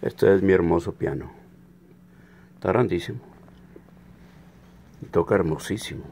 Este es mi hermoso piano. Está grandísimo. Y toca hermosísimo.